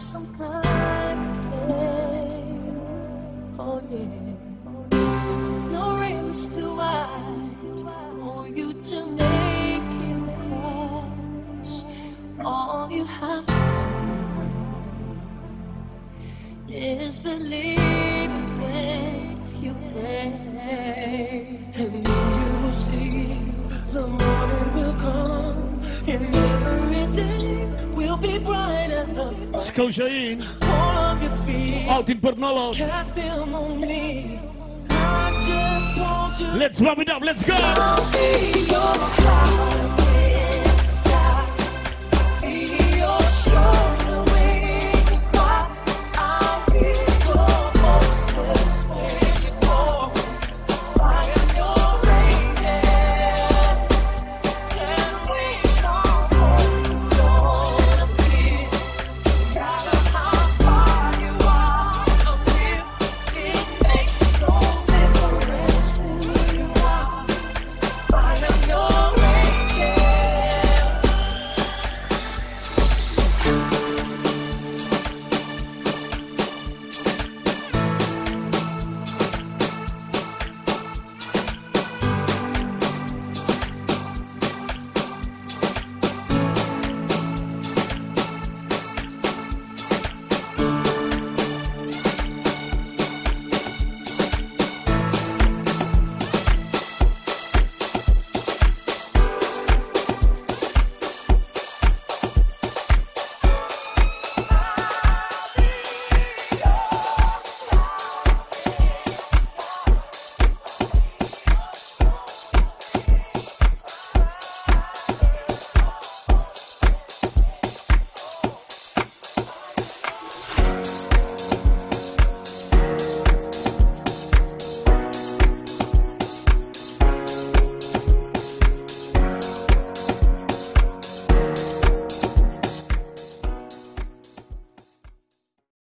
of some kind. of Yeah. Oh, yeah. No rings do I owe you to make you blush. All you have to do is believe when you pray. And you see. Alex Coujain, Altin Pernolog. Let's bump it up, let's go!